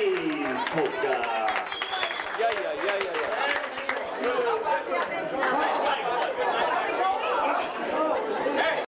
Freeze polka. Yeah, yeah, yeah, yeah, yeah.